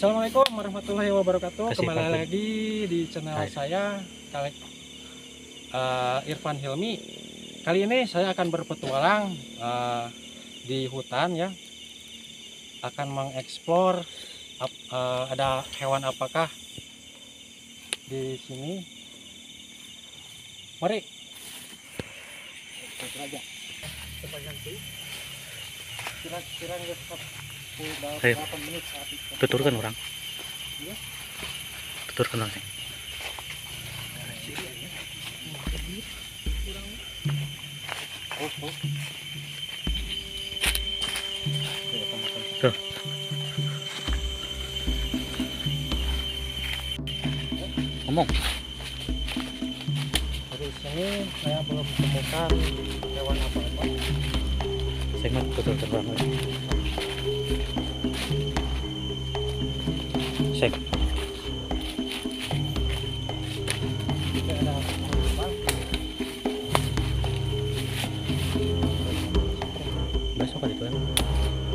Assalamualaikum warahmatullahi wabarakatuh. Kasih Kembali konten. lagi di channel Hai. saya kali eh, Irfan Hilmi. Kali ini saya akan berpetualang eh, di hutan ya. Akan mengeksplor ap- eh, ada hewan apakah di sini. Mari. Kira-kira Ayo. tuturkan orang Iya. tuturkan orang. Tuh. ngomong Dari sini saya belum temukan hewan apa-apa. saya mah tuturkan orang lagi apa-apa. besok kali itu kan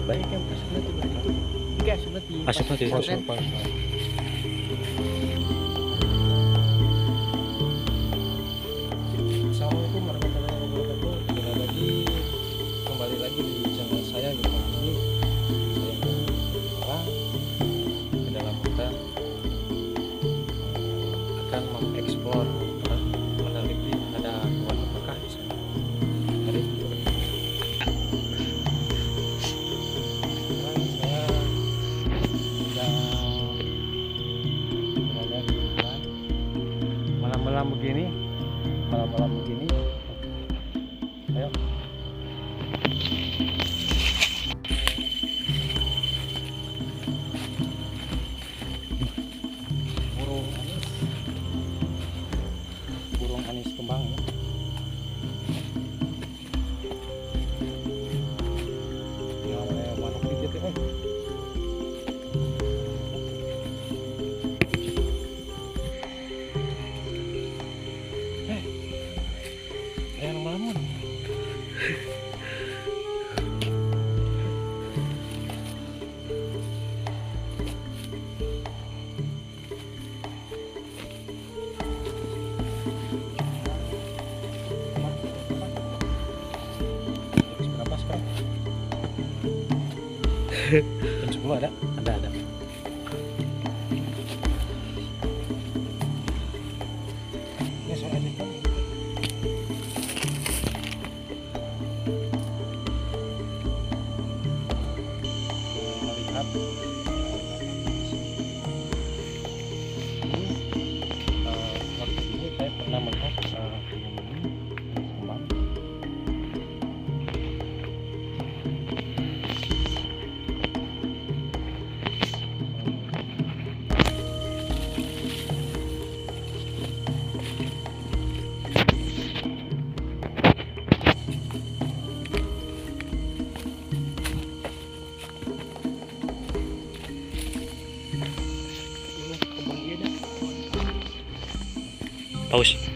baik yang tuh begitu. Tiga asupnya di Asup. Malam-malam begini. Ayo. Burung anis burung anis kembang ya Jam berapa sekarang? Jam 10 ada? Bye. Paus Saya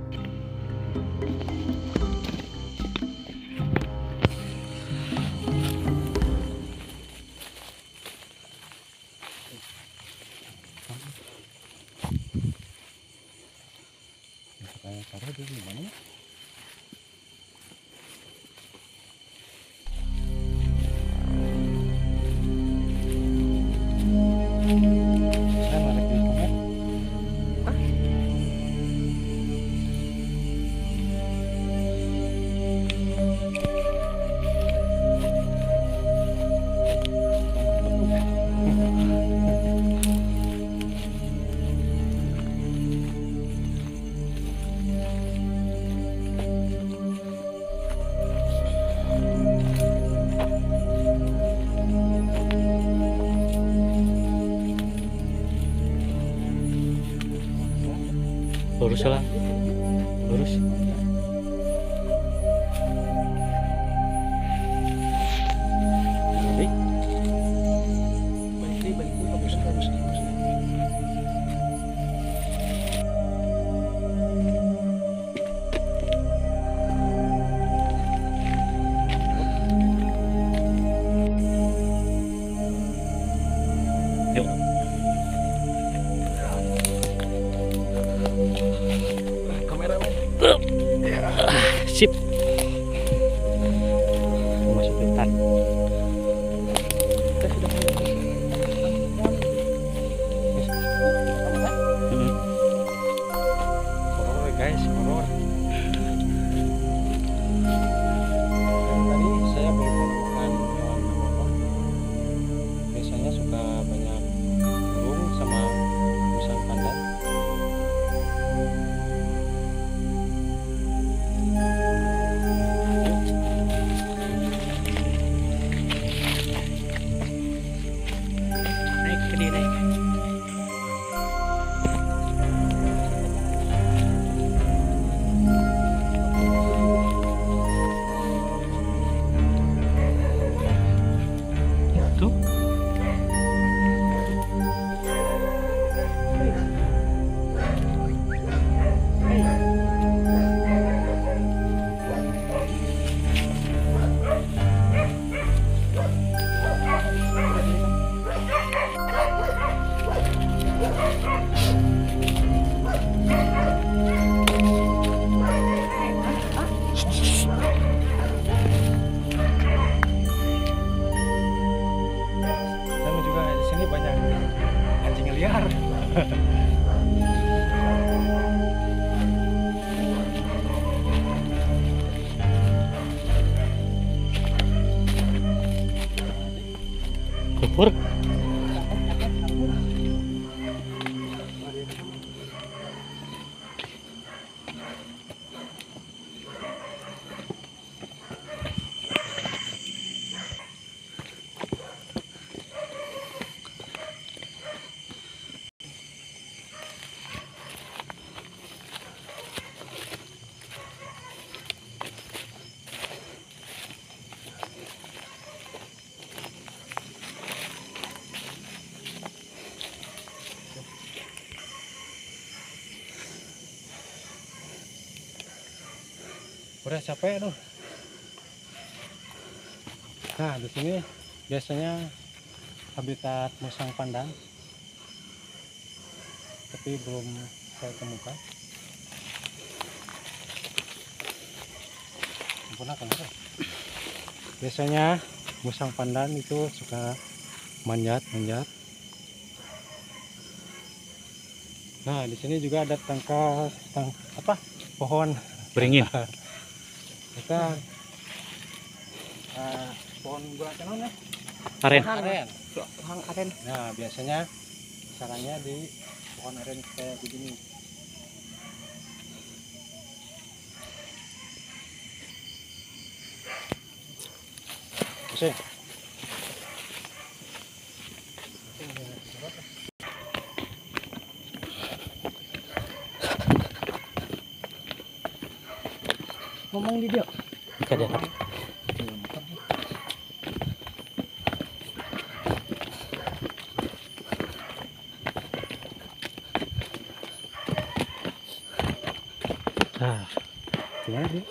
lurus lah lurus Balik. Balik balik deh. Bagus, bagus, 10 Pur. Udah capek tuh nah di sini biasanya habitat musang pandan tapi belum saya temukan. Kan biasanya musang pandan itu suka manjat manjat nah di sini juga ada tangka tang apa? Pohon. Beringin. Kita eh, pohon buah canon ya Aren. aren Hang aren. nah biasanya sarangnya di pohon aren kayak begini Pusing. Ngomong di dia. Ika dia. Ah, Gimana sih?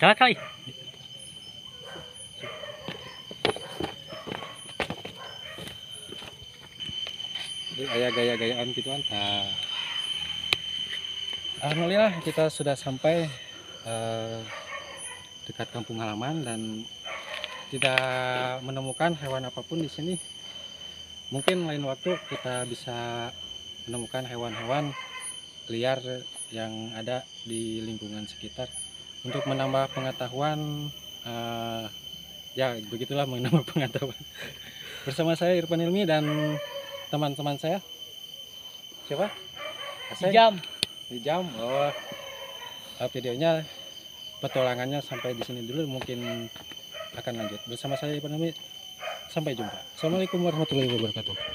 kali kali. Jadi ayah gaya-gayaan gitu kan. Alhamdulillah kita sudah sampai eh, dekat kampung halaman dan tidak menemukan hewan apa pun di sini. Mungkin lain waktu kita bisa menemukan hewan-hewan liar yang ada di lingkungan sekitar untuk menambah pengetahuan eh, ya begitulah menambah pengetahuan bersama saya Irfan Ilmi dan teman-teman saya siapa Aseng? Jam. Di jam oh. Eh, videonya petualangannya sampai di sini dulu mungkin akan lanjut. Bersama saya Irfan Ilmi sampai jumpa. Assalamualaikum warahmatullahi wabarakatuh